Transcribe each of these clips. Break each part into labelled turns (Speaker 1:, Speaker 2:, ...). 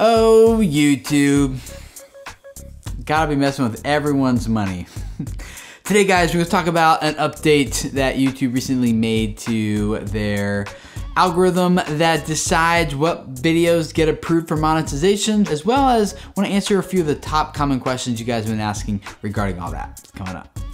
Speaker 1: Oh, YouTube. Gotta be messing with everyone's money. Today, guys, we're gonna talk about an update that YouTube recently made to their algorithm that decides what videos get approved for monetization, as well as wanna answer a few of the top common questions you guys have been asking regarding all that. Coming up.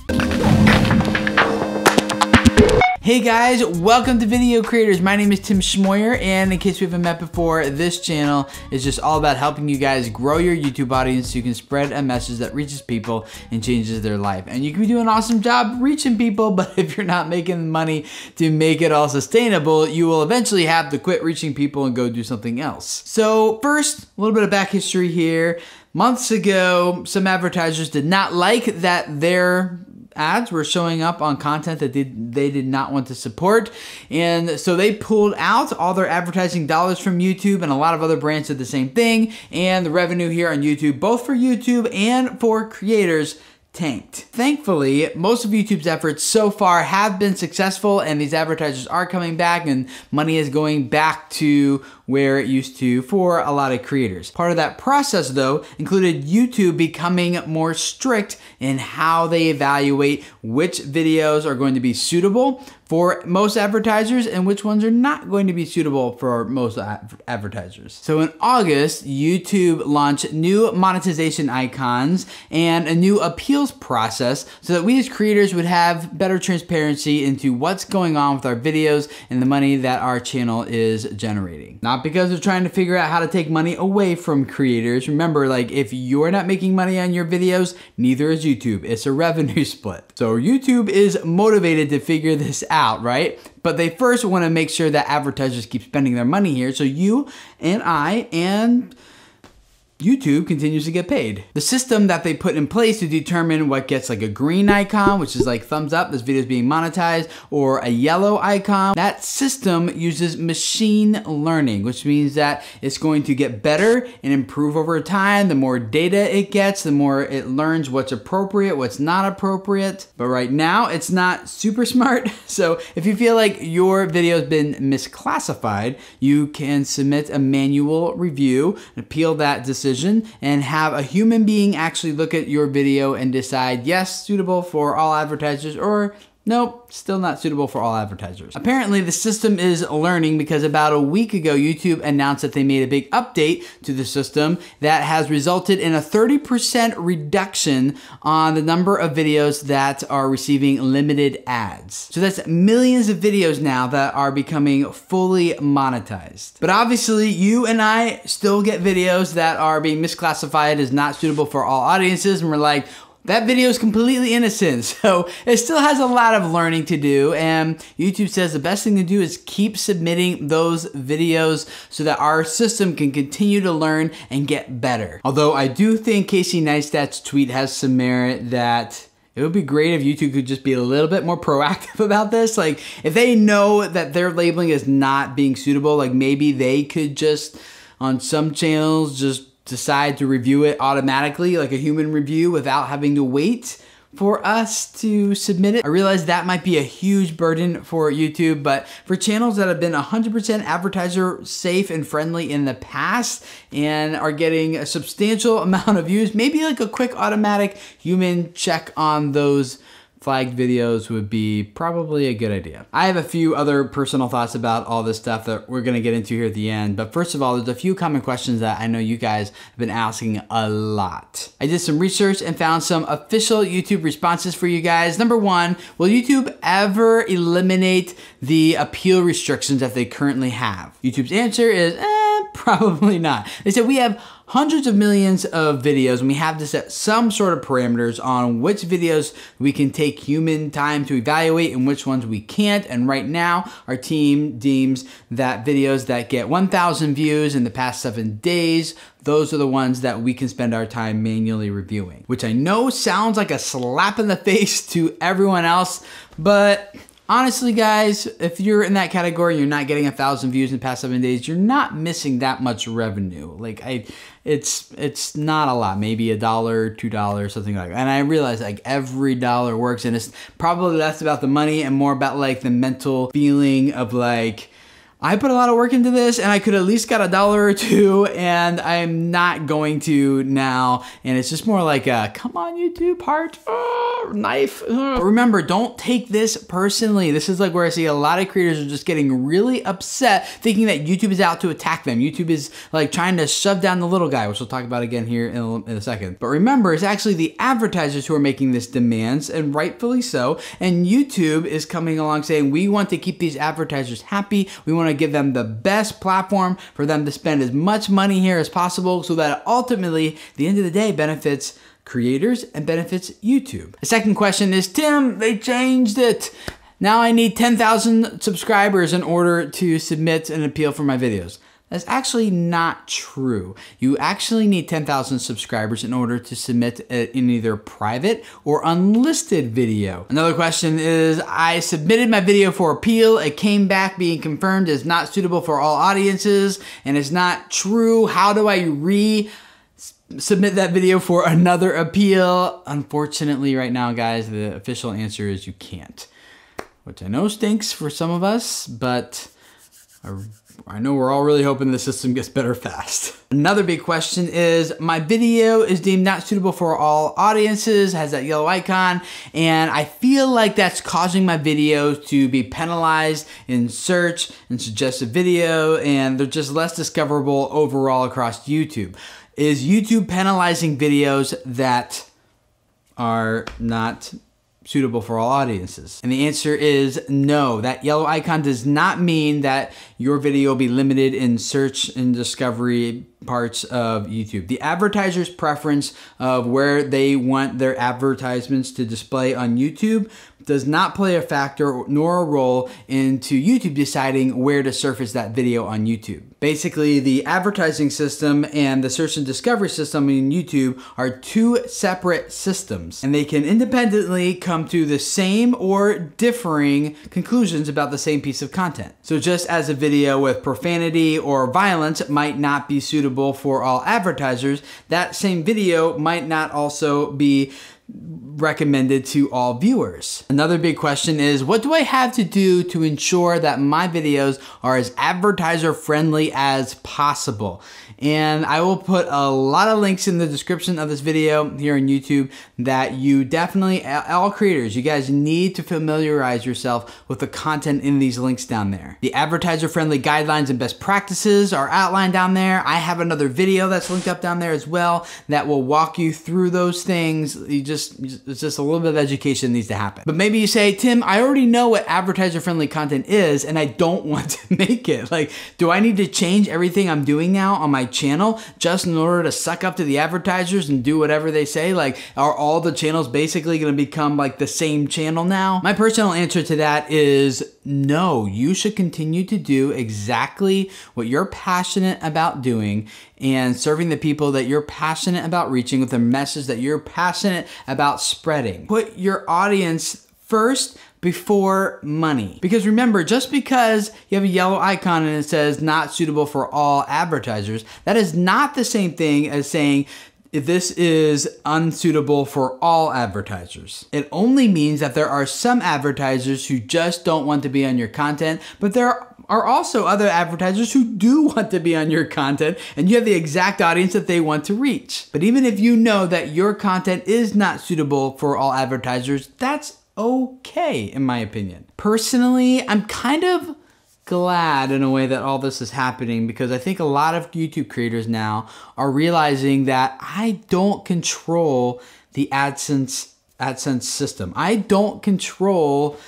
Speaker 1: Hey guys, welcome to Video Creators. My name is Tim Schmoyer, and in case we haven't met before, this channel is just all about helping you guys grow your YouTube audience so you can spread a message that reaches people and changes their life. And you can do an awesome job reaching people, but if you're not making money to make it all sustainable, you will eventually have to quit reaching people and go do something else. So first, a little bit of back history here. Months ago, some advertisers did not like that their ads were showing up on content that they, they did not want to support. And so they pulled out all their advertising dollars from YouTube, and a lot of other brands did the same thing. And the revenue here on YouTube, both for YouTube and for creators, tanked. Thankfully, most of YouTube's efforts so far have been successful and these advertisers are coming back and money is going back to where it used to for a lot of creators. Part of that process though included YouTube becoming more strict in how they evaluate which videos are going to be suitable for most advertisers and which ones are not going to be suitable for most advertisers. So in August, YouTube launched new monetization icons and a new appeals process so that we as creators would have better transparency into what's going on with our videos and the money that our channel is generating. Not because they're trying to figure out how to take money away from creators. Remember, like if you're not making money on your videos, neither is YouTube. It's a revenue split. So YouTube is motivated to figure this out out, right? But they first want to make sure that advertisers keep spending their money here. So you and I and YouTube continues to get paid. The system that they put in place to determine what gets like a green icon, which is like thumbs up, this video is being monetized, or a yellow icon, that system uses machine learning, which means that it's going to get better and improve over time. The more data it gets, the more it learns what's appropriate, what's not appropriate. But right now, it's not super smart. So if you feel like your video has been misclassified, you can submit a manual review and appeal that decision decision and have a human being actually look at your video and decide, yes, suitable for all advertisers or Nope, still not suitable for all advertisers. Apparently, the system is learning because about a week ago, YouTube announced that they made a big update to the system that has resulted in a 30% reduction on the number of videos that are receiving limited ads. So that's millions of videos now that are becoming fully monetized. But obviously, you and I still get videos that are being misclassified as not suitable for all audiences, and we're like, that video is completely innocent, so it still has a lot of learning to do. And YouTube says the best thing to do is keep submitting those videos so that our system can continue to learn and get better. Although I do think Casey Neistat's tweet has some merit that it would be great if YouTube could just be a little bit more proactive about this. Like, if they know that their labeling is not being suitable, like maybe they could just, on some channels, just decide to review it automatically, like a human review, without having to wait for us to submit it. I realize that might be a huge burden for YouTube, but for channels that have been 100% advertiser safe and friendly in the past and are getting a substantial amount of views, maybe like a quick automatic human check on those flagged videos would be probably a good idea. I have a few other personal thoughts about all this stuff that we're gonna get into here at the end, but first of all, there's a few common questions that I know you guys have been asking a lot. I did some research and found some official YouTube responses for you guys. Number one, will YouTube ever eliminate the appeal restrictions that they currently have? YouTube's answer is, eh, probably not. They said we have hundreds of millions of videos and we have to set some sort of parameters on which videos we can take human time to evaluate and which ones we can't. And right now, our team deems that videos that get 1,000 views in the past seven days, those are the ones that we can spend our time manually reviewing, which I know sounds like a slap in the face to everyone else, but honestly guys if you're in that category you're not getting a thousand views in the past seven days you're not missing that much revenue. Like i it's it's not a lot. Maybe a dollar two dollars something like that. And i realize like every dollar works and it's probably less about the money and more about like the mental feeling of like I put a lot of work into this and I could at least got a dollar or two and I'm not going to now. And it's just more like a, come on YouTube, heart, oh, uh, knife. Oh. Remember, don't take this personally. This is like where I see a lot of creators are just getting really upset thinking that YouTube is out to attack them. YouTube is like trying to shove down the little guy, which we'll talk about again here in a, in a second. But remember, it's actually the advertisers who are making this demands and rightfully so. And YouTube is coming along saying, we want to keep these advertisers happy. We want to give them the best platform for them to spend as much money here as possible so that ultimately, the end of the day, benefits creators and benefits YouTube. The second question is Tim, they changed it. Now I need 10,000 subscribers in order to submit an appeal for my videos. That's actually not true. You actually need 10,000 subscribers in order to submit in either private or unlisted video. Another question is, I submitted my video for appeal. It came back being confirmed as not suitable for all audiences and it's not true. How do I re submit that video for another appeal? Unfortunately, right now, guys, the official answer is you can't, which I know stinks for some of us, but know we're all really hoping the system gets better fast. Another big question is my video is deemed not suitable for all audiences, has that yellow icon, and I feel like that's causing my videos to be penalized in search and suggested video, and they're just less discoverable overall across YouTube. Is YouTube penalizing videos that are not suitable for all audiences? And the answer is no. That yellow icon does not mean that your video will be limited in search and discovery parts of YouTube. The advertiser's preference of where they want their advertisements to display on YouTube does not play a factor nor a role into YouTube deciding where to surface that video on YouTube. Basically, the advertising system and the search and discovery system in YouTube are two separate systems, and they can independently come to the same or differing conclusions about the same piece of content. So just as a video with profanity or violence might not be suitable for all advertisers, that same video might not also be recommended to all viewers. Another big question is what do I have to do to ensure that my videos are as advertiser friendly as possible? And I will put a lot of links in the description of this video here on YouTube that you definitely, all creators, you guys need to familiarize yourself with the content in these links down there. The advertiser friendly guidelines and best practices are outlined down there. I have another video that's linked up down there as well that will walk you through those things. You just, it's just a little bit of education needs to happen. But maybe you say, Tim, I already know what advertiser friendly content is and I don't want to make it. Like, do I need to change everything I'm doing now on my channel just in order to suck up to the advertisers and do whatever they say? Like, are all the channels basically going to become like the same channel now? My personal answer to that is no. You should continue to do exactly what you're passionate about doing and serving the people that you're passionate about reaching with the message that you're passionate about spreading. Put your audience first before money. Because remember, just because you have a yellow icon and it says not suitable for all advertisers, that is not the same thing as saying this is unsuitable for all advertisers. It only means that there are some advertisers who just don't want to be on your content, but there are also other advertisers who do want to be on your content and you have the exact audience that they want to reach. But even if you know that your content is not suitable for all advertisers, that's okay in my opinion. Personally, I'm kind of glad in a way that all this is happening because I think a lot of YouTube creators now are realizing that I don't control the AdSense AdSense system. I don't control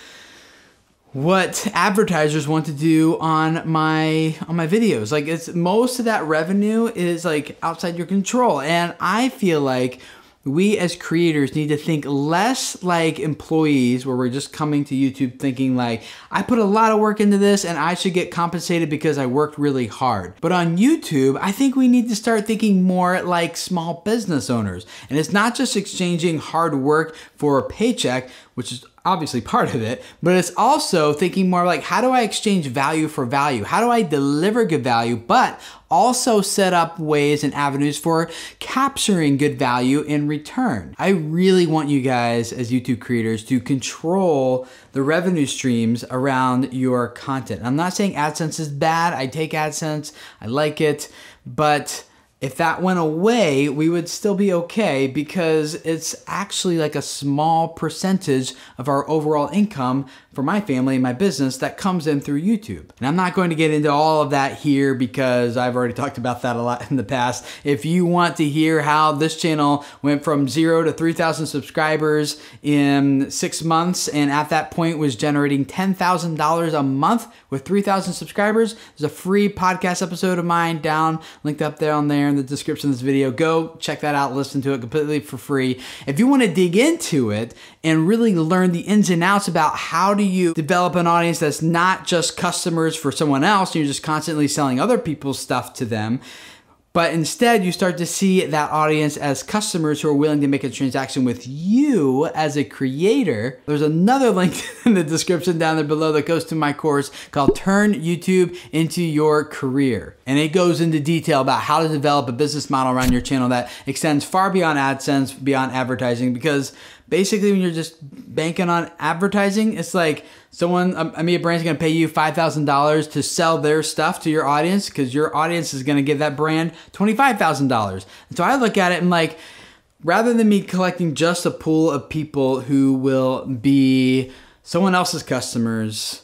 Speaker 1: what advertisers want to do on my on my videos. Like it's most of that revenue is like outside your control. And I feel like we as creators need to think less like employees where we're just coming to YouTube thinking like I put a lot of work into this and I should get compensated because I worked really hard. But on YouTube, I think we need to start thinking more like small business owners. And it's not just exchanging hard work for a paycheck, which is obviously part of it, but it's also thinking more like how do I exchange value for value? How do I deliver good value, but also set up ways and avenues for capturing good value in return. I really want you guys as YouTube creators to control the revenue streams around your content. I'm not saying AdSense is bad. I take AdSense. I like it, but if that went away, we would still be okay because it's actually like a small percentage of our overall income for my family and my business that comes in through YouTube. And I'm not going to get into all of that here because I've already talked about that a lot in the past. If you want to hear how this channel went from zero to 3,000 subscribers in six months and at that point was generating $10,000 a month with 3,000 subscribers, there's a free podcast episode of mine down, linked up there on there in the description of this video. Go check that out, listen to it completely for free. If you want to dig into it and really learn the ins and outs about how do you develop an audience that's not just customers for someone else, and you're just constantly selling other people's stuff to them, but instead you start to see that audience as customers who are willing to make a transaction with you as a creator. There's another link in the description down there below that goes to my course called Turn YouTube into Your Career. And it goes into detail about how to develop a business model around your channel that extends far beyond AdSense, beyond advertising, because basically when you're just banking on advertising, it's like someone, um, I mean, a brand's gonna pay you $5,000 to sell their stuff to your audience because your audience is gonna give that brand $25,000. And so I look at it and like, rather than me collecting just a pool of people who will be someone else's customers,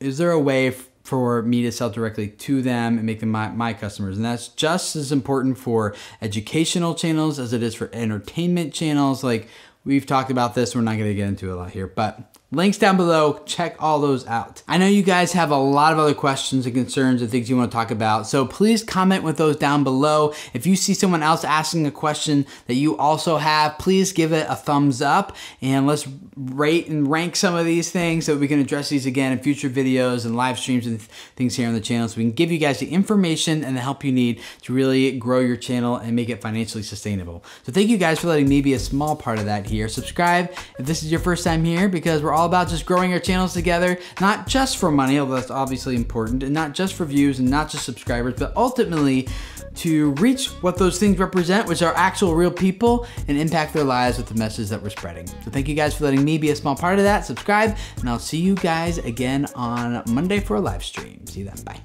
Speaker 1: is there a way for me to sell directly to them and make them my, my customers. And that's just as important for educational channels as it is for entertainment channels. Like We've talked about this. We're not going to get into it a lot here, but Links down below, check all those out. I know you guys have a lot of other questions and concerns and things you want to talk about, so please comment with those down below. If you see someone else asking a question that you also have, please give it a thumbs up and let's rate and rank some of these things so we can address these again in future videos and live streams and things here on the channel so we can give you guys the information and the help you need to really grow your channel and make it financially sustainable. So thank you guys for letting me be a small part of that here. Subscribe if this is your first time here because we're all about just growing our channels together, not just for money, although that's obviously important, and not just for views and not just subscribers, but ultimately to reach what those things represent, which are actual real people, and impact their lives with the message that we're spreading. So thank you guys for letting me be a small part of that. Subscribe, and I'll see you guys again on Monday for a live stream. See you then. Bye.